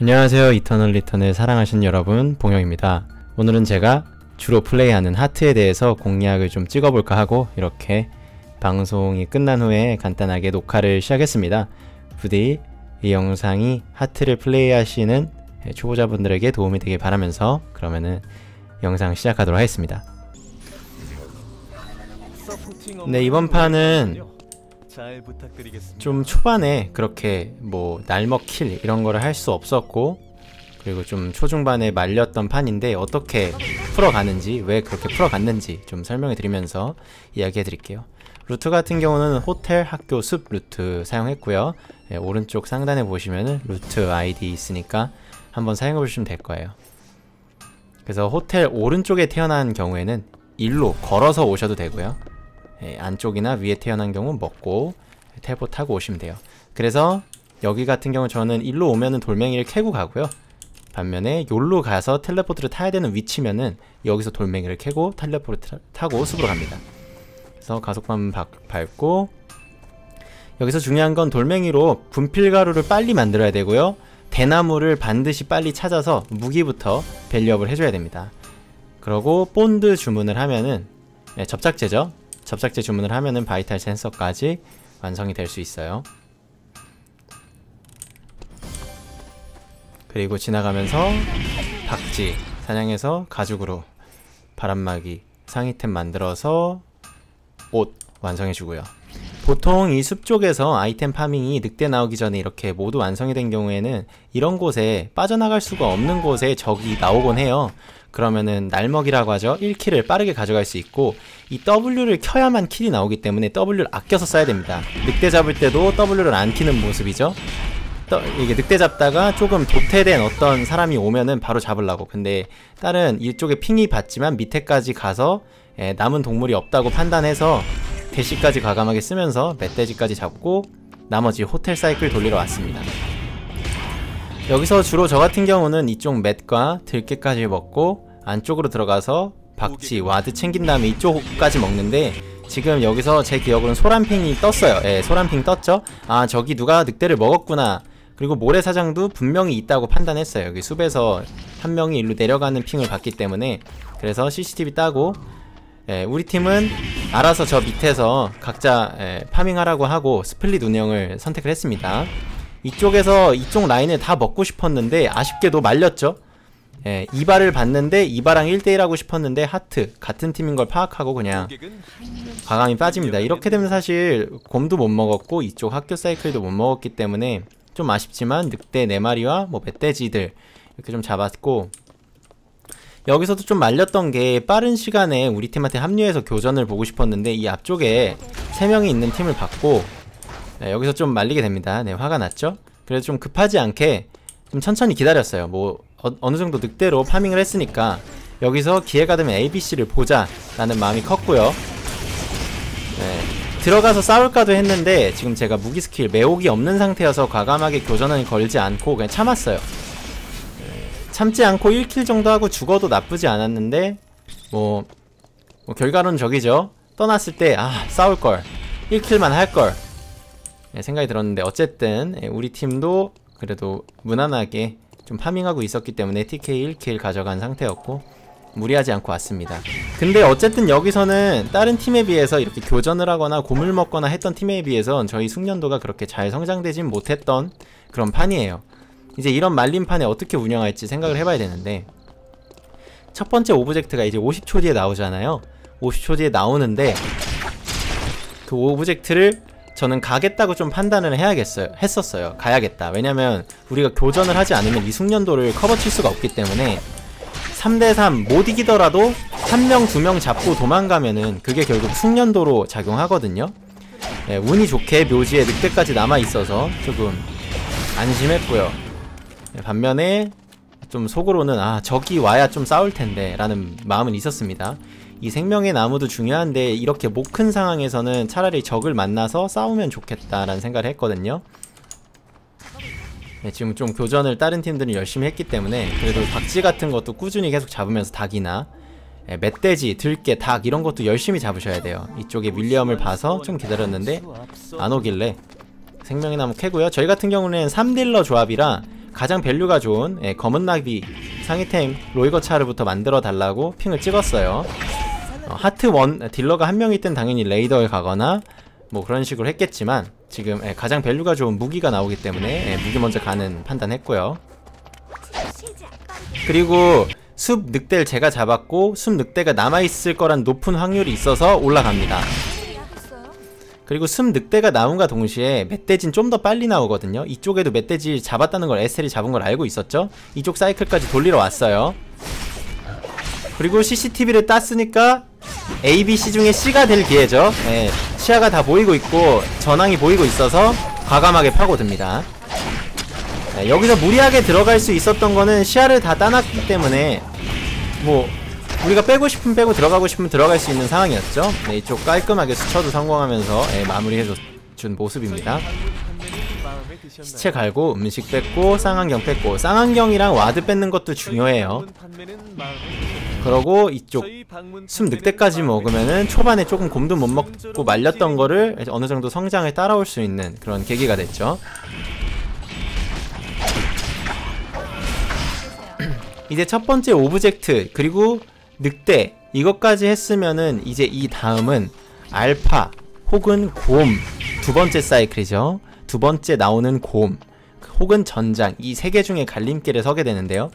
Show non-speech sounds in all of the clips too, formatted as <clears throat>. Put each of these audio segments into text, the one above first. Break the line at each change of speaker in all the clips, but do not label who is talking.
안녕하세요. 이터널 리턴을 사랑하신 여러분 봉영입니다. 오늘은 제가 주로 플레이하는 하트에 대해서 공략을 좀 찍어볼까 하고 이렇게 방송이 끝난 후에 간단하게 녹화를 시작했습니다. 부디 이 영상이 하트를 플레이하시는 초보자분들에게 도움이 되길 바라면서 그러면은 영상 시작하도록 하겠습니다. 네 이번 판은 좀 초반에 그렇게 뭐 날먹 킬 이런 거를 할 수 없었고 그리고 좀 초중반에 말렸던 판인데 어떻게 풀어가는지 왜 그렇게 풀어갔는지 좀 설명해 드리면서 이야기해 드릴게요. 루트 같은 경우는 호텔, 학교, 숲 루트 사용했고요. 예, 오른쪽 상단에 보시면은 루트 아이디 있으니까 한번 사용해 보시면 될 거예요. 그래서 호텔 오른쪽에 태어난 경우에는 일로 걸어서 오셔도 되고요 예, 안쪽이나 위에 태어난 경우 먹고 텔포 타고 오시면 돼요. 그래서 여기 같은 경우 저는 일로 오면은 돌멩이를 캐고 가고요. 반면에 요로 가서 텔레포트를 타야 되는 위치면은 여기서 돌멩이를 캐고 텔레포트 타고 숲으로 갑니다. 그래서 가속발판 바, 밟고 여기서 중요한 건 돌멩이로 분필가루를 빨리 만들어야 되고요. 대나무를 반드시 빨리 찾아서 무기부터 value up을 해줘야 됩니다. 그러고 본드 주문을 하면은 네, 접착제죠 접착제 주문을 하면은 바이탈 센서까지 완성이 될 수 있어요. 그리고 지나가면서 박쥐 사냥해서 가죽으로 바람막이 상위템 만들어서 옷 완성해주고요. 보통 이 숲 쪽에서 아이템 파밍이 늑대 나오기 전에 이렇게 모두 완성이 된 경우에는 이런 곳에 빠져나갈 수가 없는 곳에 적이 나오곤 해요. 그러면은 날먹이라고 하죠. 1킬을 빠르게 가져갈 수 있고 이 W를 켜야만 킬이 나오기 때문에 W를 아껴서 써야 됩니다. 늑대 잡을 때도 W를 안 키는 모습이죠. 떠, 이게 늑대 잡다가 조금 도태된 어떤 사람이 오면은 바로 잡으려고 근데 다른 이쪽에 핑이 받지만 밑에까지 가서 예, 남은 동물이 없다고 판단해서 대시까지 과감하게 쓰면서 멧돼지까지 잡고 나머지 호텔 사이클 돌리러 왔습니다. 여기서 주로 저 같은 경우는 이쪽 멧과 들개까지 먹고 안쪽으로 들어가서 박쥐, 와드 챙긴 다음에 이쪽까지 먹는데 지금 여기서 제 기억으로는 소란핑이 떴어요. 예, 소란핑 떴죠? 아 저기 누가 늑대를 먹었구나. 그리고 모래사장도 분명히 있다고 판단했어요. 여기 숲에서 한 명이 일로 내려가는 핑을 봤기 때문에 그래서 CCTV 따고 예, 우리 팀은 알아서 저 밑에서 각자 예, 파밍하라고 하고 split 운영을 선택을 했습니다. 이쪽에서 이쪽 라인을 다 먹고 싶었는데 아쉽게도 말렸죠. 예, 이바를 봤는데 이바랑 1대1 하고 싶었는데 하트 같은 팀인 걸 파악하고 그냥 과감히 빠집니다. 이렇게 되면 사실 곰도 못 먹었고 이쪽 학교 사이클도 못 먹었기 때문에 좀 아쉽지만 늑대 4마리와 뭐 멧돼지들 이렇게 좀 잡았고 여기서도 좀 말렸던 게 빠른 시간에 우리 팀한테 합류해서 교전을 보고 싶었는데 이 앞쪽에 3명이 있는 팀을 봤고 네, 여기서 좀 말리게 됩니다. 네, 화가 났죠? 그래서 좀 급하지 않게 좀 천천히 기다렸어요. 뭐 어, 느 정도 늑대로 파밍을 했으니까 여기서 기회가 되면 ABC를 보자 라는 마음이 컸고요. 네, 들어가서 싸울까도 했는데 지금 제가 무기 스킬 매혹이 없는 상태여서 과감하게 교전을 걸지 않고 그냥 참았어요. 네, 참지 않고 1킬 정도 하고 죽어도 나쁘지 않았는데 뭐, 뭐 결과론은 저기죠. 떠났을 때 아 싸울걸 1킬만 할걸 예, 생각이 들었는데 어쨌든 예, 우리 팀도 그래도 무난하게 좀 파밍하고 있었기 때문에 TK 1킬 가져간 상태였고 무리하지 않고 왔습니다. 근데 어쨌든 여기서는 다른 팀에 비해서 이렇게 교전을 하거나 곰을 먹거나 했던 팀에 비해선 저희 숙련도가 그렇게 잘 성장되진 못했던 그런 판이에요. 이제 이런 말림판에 어떻게 운영할지 생각을 해봐야 되는데 첫 번째 오브젝트가 이제 50초 뒤에 나오잖아요. 50초 뒤에 나오는데 그 오브젝트를 저는 가겠다고 좀 판단을 해야겠어요. 했었어요. 가야겠다. 왜냐면 우리가 교전을 하지 않으면 이 숙련도를 커버 칠 수가 없기 때문에 3대3 못 이기더라도 한 명, 두명 잡고 도망가면은 그게 결국 숙련도로 작용하거든요. 네, 운이 좋게 묘지에 늑대까지 남아있어서 조금 안심했고요. 네, 반면에 좀 속으로는 아 적이 와야 좀 싸울 텐데 라는 마음은 있었습니다. 이 생명의 나무도 중요한데 이렇게 못 큰 상황에서는 차라리 적을 만나서 싸우면 좋겠다라는 생각을 했거든요. 네, 지금 좀 교전을 다른 팀들은 열심히 했기 때문에 그래도 박쥐 같은 것도 꾸준히 계속 잡으면서 닭이나 네, 멧돼지, 들깨, 닭 이런 것도 열심히 잡으셔야 돼요. 이쪽에 윌리엄을 봐서 좀 기다렸는데 안 오길래 생명의 나무 캐고요. 저희 같은 경우는 3딜러 조합이라 가장 value가 좋은 예, 검은 나비 상위템 로이거 차르부터 만들어 달라고 핑을 찍었어요. 어, 하트 원 딜러가 한 명일 땐 당연히 레이더에 가거나 뭐 그런 식으로 했겠지만 지금 예, 가장 value가 좋은 무기가 나오기 때문에 예, 무기 먼저 가는 판단했고요. 그리고 숲 늑대를 제가 잡았고 숲 늑대가 남아있을 거란 높은 확률이 있어서 올라갑니다. 그리고 숲 늑대가 나온과 동시에 멧돼지는 좀더 빨리 나오거든요. 이쪽에도 멧돼지 잡았다는 걸 에스텔이 잡은 걸 알고 있었죠. 이쪽 사이클까지 돌리러 왔어요. 그리고 CCTV를 땄으니까 A, B, C 중에 C가 될 기회죠. 예, 시야가 다 보이고 있고 전황이 보이고 있어서 과감하게 파고듭니다. 예, 여기서 무리하게 들어갈 수 있었던 거는 시야를 다 따놨기 때문에 뭐 우리가 빼고 싶으면 빼고 들어가고 싶으면 들어갈 수 있는 상황이었죠. 네, 이쪽 깔끔하게 수쳐도 성공하면서 예, 마무리해준 모습입니다. 시체 갈고 음식 뺐고 쌍안경 뺐고 쌍안경이랑 와드 뺏는 것도 중요해요. 그러고 이쪽
숲
늑대까지 먹으면은 초반에 조금 곰도 못 먹고 말렸던 거를 어느 정도 성장을 따라올 수 있는 그런 계기가 됐죠. <clears throat> 이제 첫 번째 오브젝트 그리고 늑대 이것까지 했으면은 이제 이 다음은 알파 혹은 곰 두 번째 사이클이죠. 두 번째 나오는 곰 혹은 전장 이 세 개 중에 갈림길에 서게 되는데요.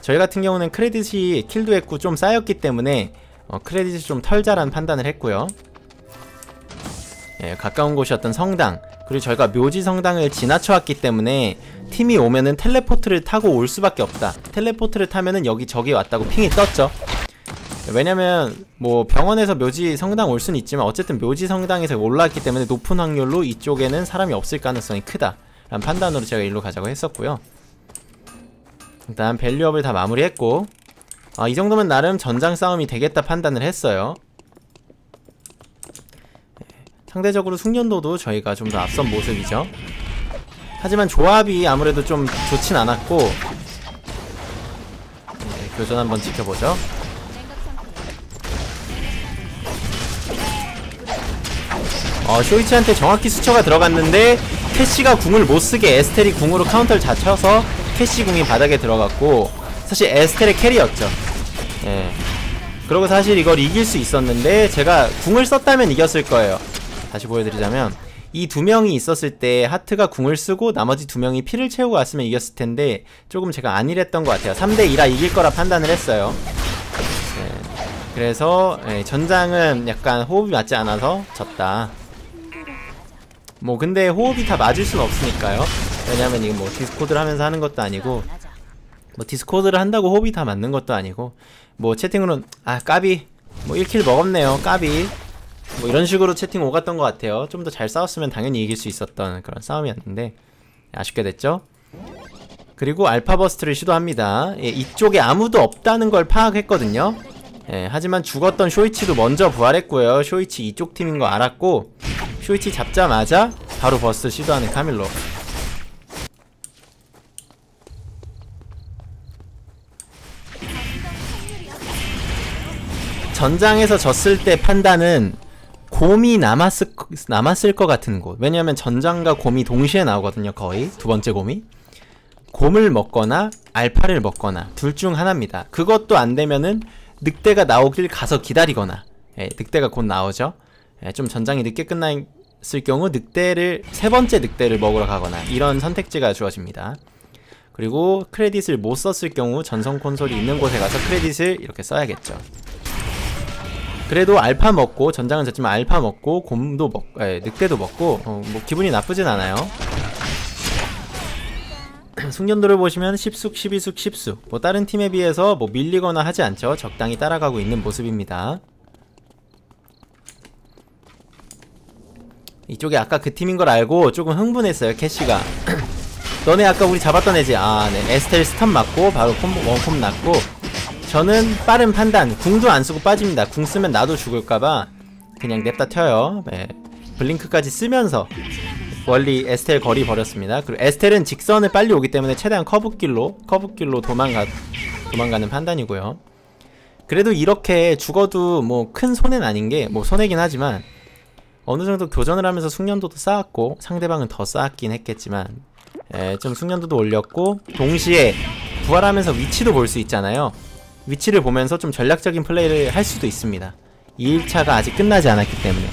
저희 같은 경우는 크레딧이 킬도 했고 좀 쌓였기 때문에 어, 크레딧을 좀 털자라는 판단을 했고요. 예, 가까운 곳이었던 성당 그리고 저희가 묘지 성당을 지나쳐 왔기 때문에 팀이 오면은 텔레포트를 타고 올 수밖에 없다. 텔레포트를 타면은 여기 저기 왔다고 핑이 떴죠. 왜냐면 뭐 병원에서 묘지 성당 올 수는 있지만 어쨌든 묘지 성당에서 올라왔기 때문에 높은 확률로 이쪽에는 사람이 없을 가능성이 크다. 라는 판단으로 제가 일로 가자고 했었고요. 일단 밸류업을 다 마무리했고 아, 이 정도면 나름 전장 싸움이 되겠다 판단을 했어요. 네, 상대적으로 숙련도도 저희가 좀 더 앞선 모습이죠. 하지만 조합이 아무래도 좀 좋진 않았고 네, 교전 한번 지켜보죠. 어, 쇼이치한테 정확히 수처가 들어갔는데 캐시가 궁을 못쓰게 에스텔이 궁으로 카운터를 잘 쳐서 캐시 궁이 바닥에 들어갔고 사실 에스텔의 캐리였죠. 예. 그리고 사실 이걸 이길 수 있었는데 제가 궁을 썼다면 이겼을 거예요. 다시 보여드리자면 이 두 명이 있었을 때 하트가 궁을 쓰고 나머지 두 명이 피를 채우고 왔으면 이겼을 텐데 조금 제가 안일했던 것 같아요. 3대2라 이길 거라 판단을 했어요. 예. 그래서 예, 전장은 약간 호흡이 맞지 않아서 졌다 뭐 근데 호흡이 다 맞을 순 없으니까요. 왜냐면 이거 뭐 디스코드를 하면서 하는 것도 아니고 뭐 디스코드를 한다고 호흡이 다 맞는 것도 아니고 뭐 채팅으로는 아 까비 뭐 1kill 먹었네요 까비 뭐 이런 식으로 채팅 오갔던 것 같아요. 좀 더 잘 싸웠으면 당연히 이길 수 있었던 그런 싸움이었는데 아쉽게 됐죠. 그리고 알파버스트를 시도합니다. 예, 이쪽에 아무도 없다는 걸 파악했거든요. 예, 하지만 죽었던 쇼이치도 먼저 부활했고요. 쇼이치 이쪽 팀인 거 알았고 쇼이치 잡자마자 바로 버스 시도하는 카밀로. 전장에서 졌을 때 판단은 곰이 남았을, 남았을 것 같은 곳. 왜냐면 전장과 곰이 동시에 나오거든요, 거의. 두 번째 곰이. 곰을 먹거나 알파를 먹거나 둘 중 하나입니다. 그것도 안 되면은 늑대가 나오길 가서 기다리거나 예, 늑대가 곧 나오죠. 예, 좀 전장이 늦게 끝났 을 경우 늑대를 세 번째 늑대를 먹으러 가거나 이런 선택지가 주어집니다. 그리고 크레딧을 못 썼을 경우 전송 콘솔이 있는 곳에 가서 크레딧을 이렇게 써야겠죠. 그래도 알파 먹고 전장은 졌지만 알파 먹고 곰도 먹, 예, 늑대도 먹고 어, 뭐 기분이 나쁘진 않아요. <clears throat> 숙련도를 보시면 10숙, 12숙, 10숙 뭐 다른 팀에 비해서 뭐 밀리거나 하지 않죠 적당히 따라가고 있는 모습입니다 이쪽에 아까 그 팀인 걸 알고 조금 흥분했어요 캐시가 <clears throat> 너네 아까 우리 잡았던 애지 아네 에스텔 stun 맞고 바로 콤보 원콤 났고 저는 빠른 판단 궁도 안 쓰고 빠집니다 궁 쓰면 나도 죽을까봐 그냥 냅다 튀어요 네. 블링크까지 쓰면서 멀리 에스텔 거리 버렸습니다. 그리고 에스텔은 직선을 빨리 오기 때문에 최대한 커브길로 커브길로 도망가 도망가는 판단이고요. 그래도 이렇게 죽어도 뭐 큰 손해는 아닌 게 뭐 손해긴 하지만 어느 정도 교전을 하면서 숙련도도 쌓았고 상대방은 더 쌓았긴 했겠지만 예, 좀 숙련도도 올렸고 동시에 부활하면서 위치도 볼 수 있잖아요. 위치를 보면서 좀 전략적인 플레이를 할 수도 있습니다. 2일차가 아직 끝나지 않았기 때문에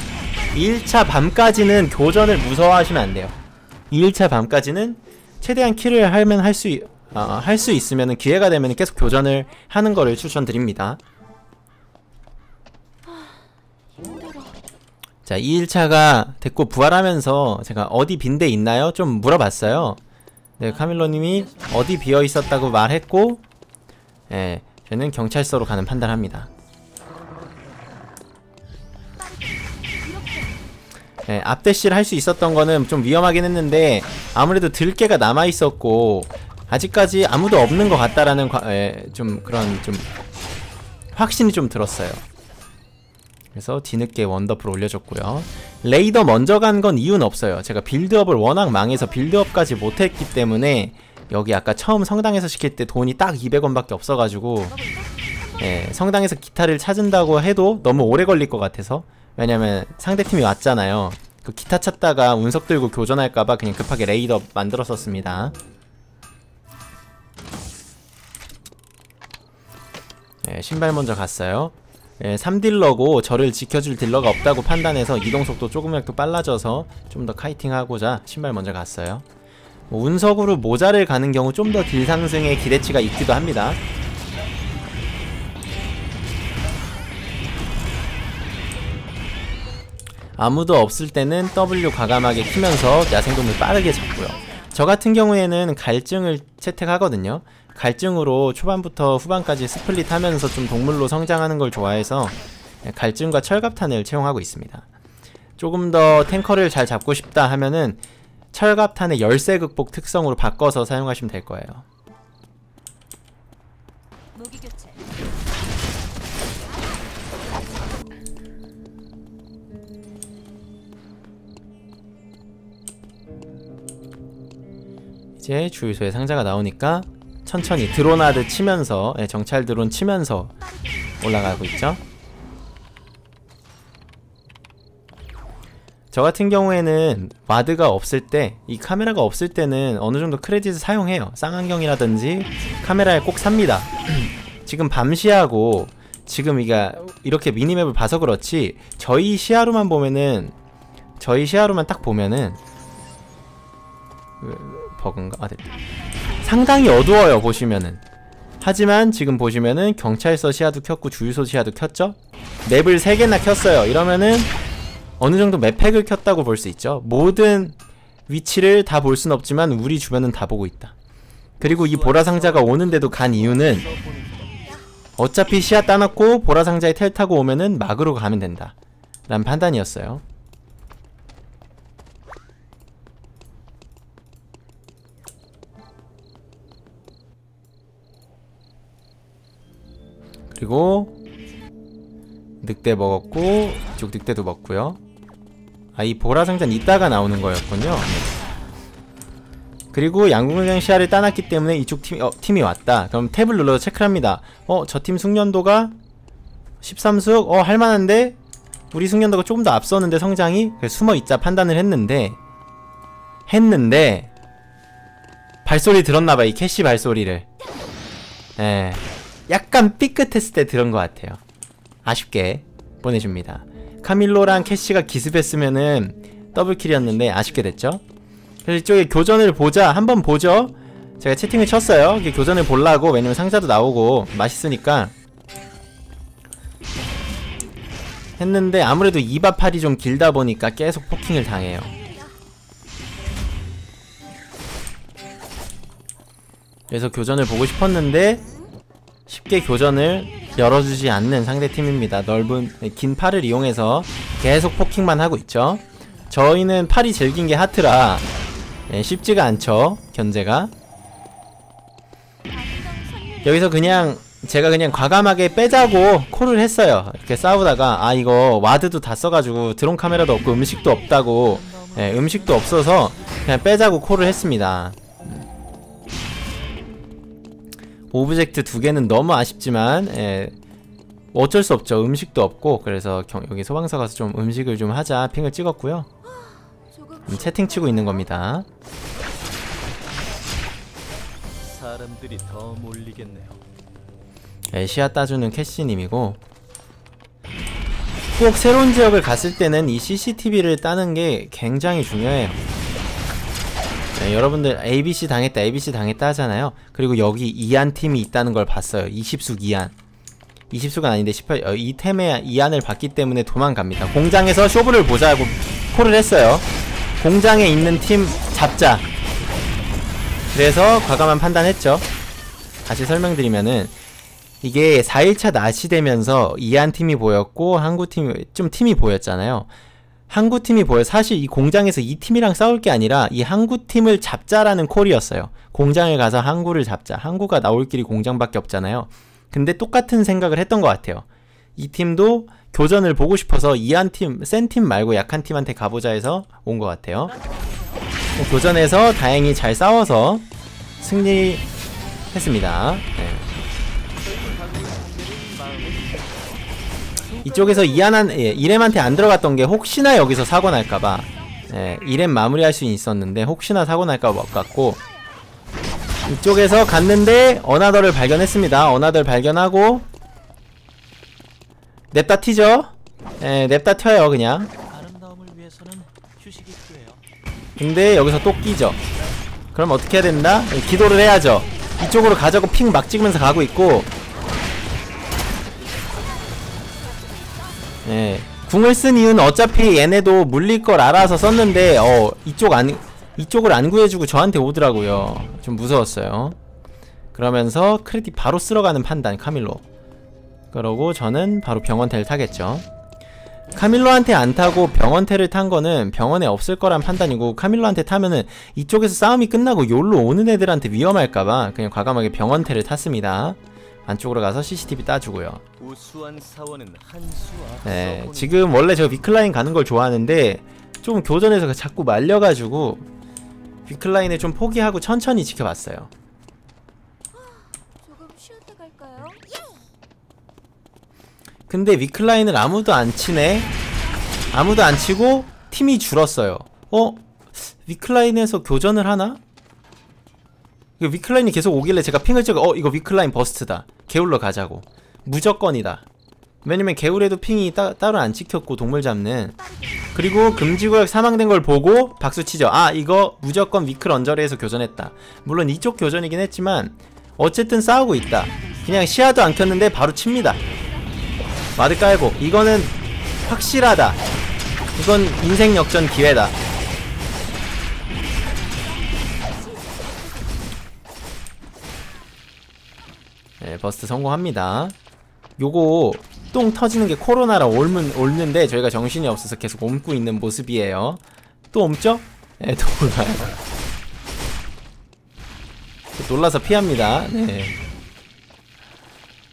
2일차 밤까지는 교전을 무서워하시면 안 돼요. 2일차 밤까지는 최대한 킬을 하면 할수 어, 할수 있으면 기회가 되면 계속 교전을 하는 거를 추천드립니다. 자, 2일차가 됐고 부활하면서 제가 어디 빈데 있나요? 좀 물어봤어요. 네, 카밀로님이 어디 비어 있었다고 말했고, 예, 저는 경찰서로 가는 판단합니다. 예, 앞대시를 할 수 있었던 거는 좀 위험하긴 했는데 아무래도 들깨가 남아 있었고 아직까지 아무도 없는 것 같다라는 과- 예, 좀 그런 좀 확신이 좀 들었어요. 그래서 뒤늦게 원더풀 올려줬고요. 레이더 먼저 간 건 이유는 없어요. 제가 빌드업을 워낙 망해서 빌드업까지 못했기 때문에 여기 아까 처음 성당에서 시킬 때 돈이 딱 200원밖에 없어가지고 예, 성당에서 기타를 찾은다고 해도 너무 오래 걸릴 것 같아서 왜냐면 상대팀이 왔잖아요. 그 기타 찾다가 운석 들고 교전할까봐 그냥 급하게 레이더 만들었었습니다. 예, 신발 먼저 갔어요. 예, 3딜러고 저를 지켜줄 딜러가 없다고 판단해서 이동속도 조금이라도 빨라져서 좀 더 카이팅하고자 신발 먼저 갔어요. 뭐 운석으로 모자를 가는 경우 좀 더 딜 상승의 기대치가 있기도 합니다. 아무도 없을 때는 W 과감하게 키면서 야생동물 빠르게 잡고요. 저 같은 경우에는 갈증을 채택하거든요. 갈증으로 초반부터 후반까지 split 하면서 좀 동물로 성장하는 걸 좋아해서 갈증과 철갑탄을 채용하고 있습니다. 조금 더 탱커를 잘 잡고 싶다 하면은 철갑탄의 열세 극복 특성으로 바꿔서 사용하시면 될 거예요. 이제 주유소에 상자가 나오니까 천천히 드론하듯 치면서 예, 정찰 드론 치면서 올라가고 있죠. 저 같은 경우에는 와드가 없을 때, 이 카메라가 없을 때는 어느 정도 크레딧을 사용해요. 쌍안경이라든지 카메라에 꼭 삽니다. <clears throat> 지금 밤 시야고 지금 이가 이렇게 미니맵을 봐서 그렇지 저희 시야로만 보면은 저희 시야로만 딱 보면은 버그인가? 아 됐다. 상당히 어두워요 보시면은. 하지만 지금 보시면은 경찰서 시야도 켰고 주유소 시야도 켰죠? 맵을 3개나 켰어요. 이러면은 어느 정도 맵팩을 켰다고 볼 수 있죠. 모든 위치를 다 볼 순 없지만 우리 주변은 다 보고 있다. 그리고 이 보라 상자가 오는데도 간 이유는 어차피 시야 따놓고 보라 상자에 텔 타고 오면은 막으로 가면 된다. 라는 판단이었어요. 그리고 늑대 먹었고 이쪽 늑대도 먹고요. 아 이 보라 상자는 이따가 나오는 거였군요. 그리고 양궁장 시야를 따놨기 때문에 이쪽 팀, 어, 팀이 왔다. 그럼 탭을 눌러서 체크를 합니다. 어, 저 팀 숙련도가 13숙? 어, 할만한데? 우리 숙련도가 조금 더 앞서는데 성장이? 숨어있자 판단을 했는데 했는데 발소리 들었나봐 이 캐시 발소리를 예 약간 삐끗했을 때 들은 것 같아요. 아쉽게 보내줍니다. 카밀로랑 캐시가 기습했으면은 double kill이었는데 아쉽게 됐죠? 그래서 이쪽에 교전을 보자. 한번 보죠. 제가 채팅을 쳤어요. 교전을 보려고 왜냐면 상자도 나오고 맛있으니까. 했는데 아무래도 이바팔이 좀 길다 보니까 계속 포킹을 당해요. 그래서 교전을 보고 싶었는데 쉽게 교전을 열어주지 않는 상대팀입니다. 넓은 긴 팔을 이용해서 계속 포킹만 하고 있죠. 저희는 팔이 제일 긴게 하트라 예, 쉽지가 않죠. 견제가 여기서 그냥 제가 그냥 과감하게 빼자고 콜을 했어요. 이렇게 싸우다가 아 이거 와드도 다 써가지고 드론 카메라도 없고 음식도 없다고 예, 음식도 없어서 그냥 빼자고 콜을 했습니다. object 두 개는 너무 아쉽지만 예, 어쩔 수 없죠. 음식도 없고 그래서 경, 여기 소방서 가서 좀 음식을 좀 하자 핑을 찍었고요. 음, 채팅 치고 있는 겁니다.
사람들이 더 몰리겠네요.
네, 시야 따주는 캐시님이고 꼭 새로운 지역을 갔을 때는 이 CCTV를 따는 게 굉장히 중요해요. 네, 여러분들 ABC 당했다, ABC 당했다 하잖아요. 그리고 여기 이안 팀이 있다는 걸 봤어요. 20숙 이안. 20숙은 아닌데 18, 어, 이 템에 이안을 봤기 때문에 도망갑니다. 공장에서 쇼부를 보자고 콜을 했어요. 공장에 있는 팀 잡자. 그래서 과감한 판단했죠. 다시 설명드리면은 이게 4일차 낮이 되면서 이안 팀이 보였고 항구 팀이 좀 팀이 보였잖아요. 항구 팀이 보여 사실 이 공장에서 이 팀이랑 싸울 게 아니라 이 항구 팀을 잡자라는 콜이었어요. 공장에 가서 항구를 잡자. 항구가 나올 길이 공장밖에 없잖아요. 근데 똑같은 생각을 했던 것 같아요. 이 팀도 교전을 보고 싶어서 이안 팀, 센 팀 말고 약한 팀한테 가보자 해서 온 것 같아요. 교전에서 다행히 잘 싸워서 승리했습니다. 네. 이쪽에서 이안한 예, 이렘한테 안 들어갔던 게 혹시나 여기서 사고 날까봐 예, 이렘 마무리할 수 있었는데 혹시나 사고 날까봐 못 갔고 이쪽에서 갔는데 어나더를 발견했습니다. 어나더를 발견하고 냅다 튀죠. 예, 냅다 튀어요 그냥. 근데 여기서 또 끼죠. 그럼 어떻게 해야 된다? 예, 기도를 해야죠. 이쪽으로 가자고 핑 막 찍으면서 가고 있고 예. 궁을 쓴 이유는 어차피 얘네도 물릴 걸 알아서 썼는데 어 이쪽 안 이쪽을 안 구해주고 저한테 오더라고요. 좀 무서웠어요. 그러면서 크레딧 바로 쓸어가는 판단 카밀로. 그러고 저는 바로 병원태를 타겠죠. 카밀로한테 안 타고 병원태를 탄 거는 병원에 없을 거란 판단이고 카밀로한테 타면은 이쪽에서 싸움이 끝나고 요로 오는 애들한테 위험할까봐 그냥 과감하게 병원태를 탔습니다. 안쪽으로 가서 CCTV 따주고요. 네, 지금 원래 저 위클라인 가는 걸 좋아하는데 좀 교전에서 자꾸 말려가지고 위클라인을 좀 포기하고 천천히 지켜봤어요.
갈까요?
근데 위클라인을 아무도 안 치네. 아무도 안 치고 팀이 줄었어요. 어? 위클라인에서 교전을 하나? 이거 위클라인이 계속 오길래 제가 핑을 찍어 어 이거 위클라인 버스트다. 게울러 가자고. 무조건이다. 왜냐면 개울에도 핑이 따, 따로 안 찍혔고 동물 잡는. 그리고 금지구역 사망된 걸 보고 박수치죠. 아 이거 무조건 위클 언저리에서 교전했다. 물론 이쪽 교전이긴 했지만 어쨌든 싸우고 있다. 그냥 시야도 안 켰는데 바로 칩니다. 마드 깔고. 이거는 확실하다. 이건 인생 역전 기회다 네 burst 성공합니다. 요거 똥 터지는 게 코로나라 옮는, 옮는데 저희가 정신이 없어서 계속 옮고 있는 모습이에요. 또 옮죠? 네, 또 놀라요. 또 놀라서 피합니다. 네.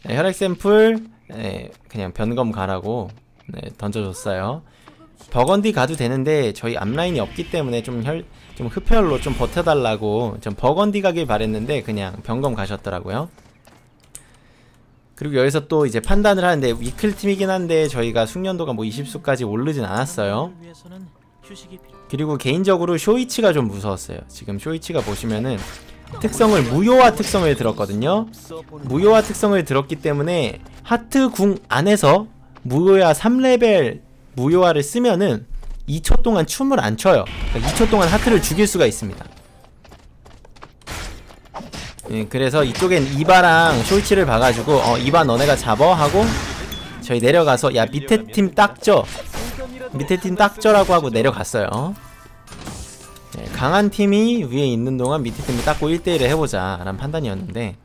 네, 혈액 샘플 네, 그냥 변검 가라고 네, 던져줬어요. 버건디 가도 되는데 저희 앞라인이 없기 때문에 좀 혈, 좀 흡혈로 좀 버텨달라고 좀 버건디 가길 바랬는데 그냥 변검 가셨더라고요 그리고 여기서 또 이제 판단을 하는데 위클 팀이긴 한데 저희가 숙련도가 뭐 20수까지 오르진 않았어요. 그리고 개인적으로 쇼이치가 좀 무서웠어요. 지금 쇼이치가 보시면은 특성을 무효화 특성을 들었거든요. 무효화 특성을 들었기 때문에 하트 궁 안에서 무효화 3레벨 무효화를 쓰면은 2초 동안 춤을 안 춰요. 그러니까 2초 동안 하트를 죽일 수가 있습니다. 예, 그래서 이쪽엔 이바랑 쇼이치를 봐가지고 어 이바 너네가 잡어? 하고 저희 내려가서 야 밑에 팀 딱져 밑에 팀 딱져라고 하고 내려갔어요. 예, 강한 팀이 위에 있는 동안 밑에 팀이 닦고 1대1을 해보자 라는 판단이었는데.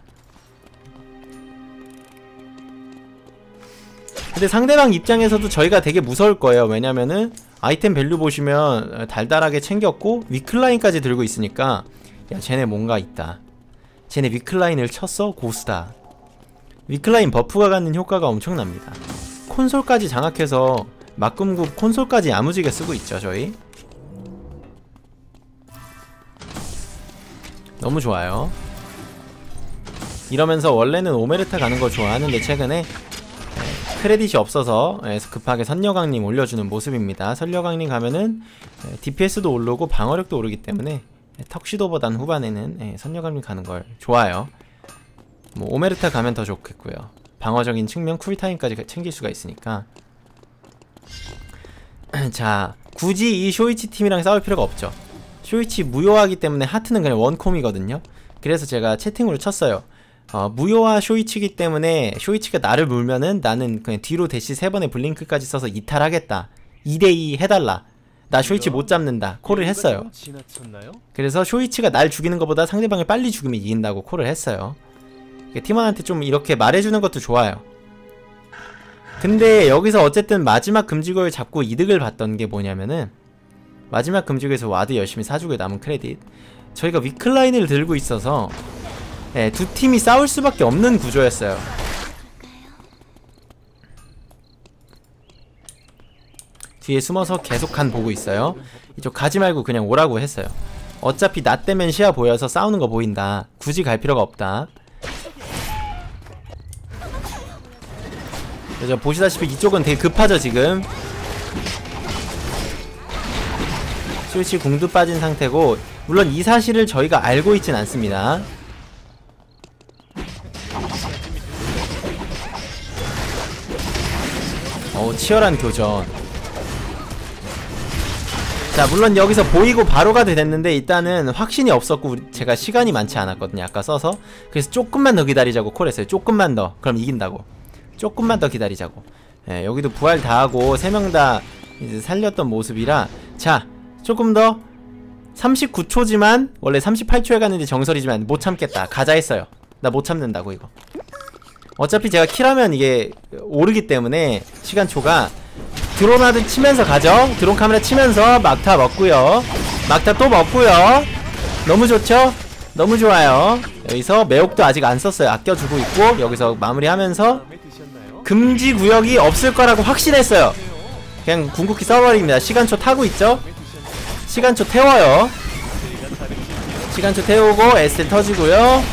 근데 상대방 입장에서도 저희가 되게 무서울 거예요. 왜냐면은 아이템 value 보시면 어, 달달하게 챙겼고 위클라인까지 들고 있으니까 야 쟤네 뭔가 있다 쟤네 위클라인을 쳤어? 고수다. 위클라인 buff가 갖는 효과가 엄청납니다. 콘솔까지 장악해서 막금구 콘솔까지 야무지게 쓰고 있죠 저희. 너무 좋아요. 이러면서 원래는 오메르타 가는 거 좋아하는데 최근에 에, credit이 없어서 에, 급하게 선녀강림 올려주는 모습입니다. 선녀강림 가면은 에, DPS도 오르고 방어력도 오르기 때문에 에, 턱시도보단 후반에는 에, 선녀강림 가는 걸 좋아요 뭐 오메르타 가면 더 좋겠고요. 방어적인 측면 cool time까지 챙길 수가 있으니까. <clears throat> 자, 굳이 이 쇼이치 팀이랑 싸울 필요가 없죠. 쇼이치 무효화기 때문에 하트는 그냥 원콤이거든요. 그래서 제가 채팅으로 쳤어요. 어, 무효화 쇼이치기 때문에 쇼이치가 나를 물면은 나는 그냥 뒤로 대시 세 번의 blink까지 써서 이탈하겠다. 2대2 해달라. 나 쇼이치 못 잡는다. 콜을 했어요. 그래서 쇼이치가 날 죽이는 것보다 상대방을 빨리 죽이면 이긴다고 콜을 했어요. 팀원한테 좀 이렇게 말해주는 것도 좋아요. 근데 여기서 어쨌든 마지막 금지구역을 잡고 이득을 봤던 게 뭐냐면은 마지막 금지구에서 ward 열심히 사주고 남은 크레딧 저희가 위클라인을 들고 있어서 예, 두 팀이 싸울 수밖에 없는 구조였어요. 뒤에 숨어서 계속 간 보고 있어요. 이쪽 가지 말고 그냥 오라고 했어요. 어차피 나 때면 시야 보여서 싸우는 거 보인다. 굳이 갈 필요가 없다. 그래서 보시다시피 이쪽은 되게 급하죠 지금. 스위치 궁도 빠진 상태고 물론 이 사실을 저희가 알고 있진 않습니다. 어 치열한 교전. 자 물론 여기서 보이고 바로가 됐는데 일단은 확신이 없었고 제가 시간이 많지 않았거든요 아까 써서. 그래서 조금만 더 기다리자고 콜했어요. 조금만 더. 그럼 이긴다고. 조금만 더 기다리자고. 예, 여기도 부활 다 하고 세 명 다 이제 살렸던 모습이라. 자 조금 더. 39초지만 원래 38초에 갔는데 정설이지만 못 참겠다. 가자 했어요. 나 못 참는다고 이거. 어차피 제가 킬하면 이게 오르기 때문에 시간초가 드론 하듯 치면서 가죠. 드론 카메라 치면서 막타 먹고요. 막타 또 먹고요. 너무 좋죠? 너무 좋아요. 여기서 매혹도 아직 안 썼어요. 아껴주고 있고 여기서 마무리하면서? 금지 구역이 없을 거라고 확신했어요. 그냥 궁극기 써버립니다. 시간초 타고 있죠? 시간초 태워요. 시간초 태우고 에스텔 터지고요.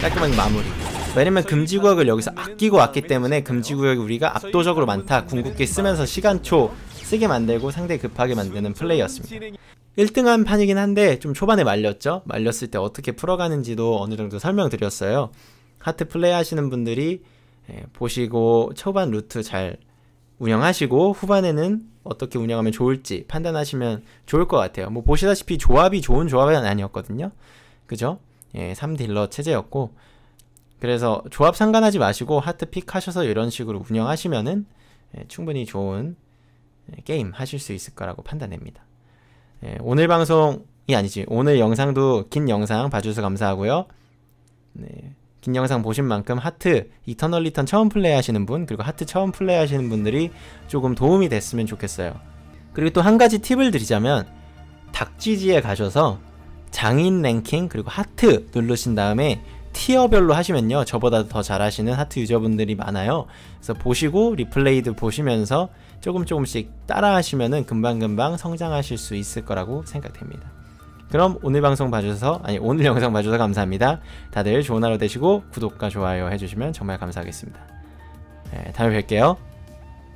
깔끔하게 마무리 왜냐면 금지구역을 여기서 아끼고 왔기 때문에 금지구역이 우리가 압도적으로 많다 궁극기 쓰면서 시간초 쓰게 만들고 상대 급하게 만드는 플레이였습니다.
진행이
1등한 판이긴 한데 좀 초반에 말렸죠? 말렸을 때 어떻게 풀어가는지도 어느 정도 설명드렸어요. 하트 플레이 하시는 분들이 예, 보시고 초반 루트 잘 운영하시고 후반에는 어떻게 운영하면 좋을지 판단하시면 좋을 것 같아요. 뭐 보시다시피 조합이 좋은 조합은 아니었거든요. 그죠? 예, 3딜러 체제였고 그래서 조합 상관하지 마시고 하트 pick 하셔서 이런 식으로 운영하시면은 예, 충분히 좋은 예, 게임 하실 수 있을 거라고 판단됩니다. 예, 오늘 방송이 아니지. 오늘 영상도 긴 영상 봐주셔서 감사하고요. 네, 긴 영상 보신 만큼 하트 이터널 리턴 처음 플레이 하시는 분 그리고 하트 처음 플레이 하시는 분들이 조금 도움이 됐으면 좋겠어요. 그리고 또 한 가지 팁을 드리자면 닥지지에 가셔서 장인 랭킹 그리고 하트 누르신 다음에 티어별로 하시면요. 저보다 더 잘하시는 하트 유저분들이 많아요. 그래서 보시고 리플레이도 보시면서 조금 조금씩 따라 하시면은 금방금방 성장하실 수 있을 거라고 생각됩니다. 그럼 오늘 방송 봐주셔서 아니 오늘 영상 봐주셔서 감사합니다. 다들 좋은 하루 되시고 구독과 좋아요 해주시면 정말 감사하겠습니다. 네, 다음에 뵐게요